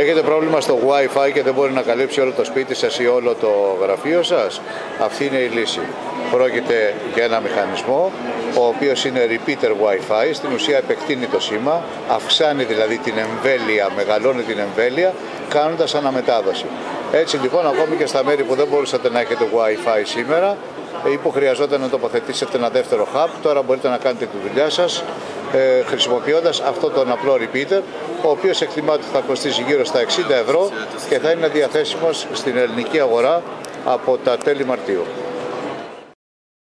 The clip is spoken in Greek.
Έχετε πρόβλημα στο Wi-Fi και δεν μπορεί να καλύψει όλο το σπίτι σας ή όλο το γραφείο σας; Αυτή είναι η λύση. Πρόκειται για ένα μηχανισμό ο οποίος είναι repeater Wi-Fi, στην ουσία επεκτείνει το σήμα, αυξάνει δηλαδή την εμβέλεια, μεγαλώνει την εμβέλεια, κάνοντας αναμετάδοση. Έτσι λοιπόν ακόμη και στα μέρη που δεν μπορούσατε να έχετε Wi-Fi σήμερα ή που χρειαζόταν να τοποθετήσετε ένα δεύτερο hub, τώρα μπορείτε να κάνετε τη δουλειά σας ε, χρησιμοποιώντας αυτό τον απλό repeater, ο οποίος εκτιμάται ότι θα κοστίσει γύρω στα 60 ευρώ και θα είναι διαθέσιμος στην ελληνική αγορά από τα τέλη Μαρτίου.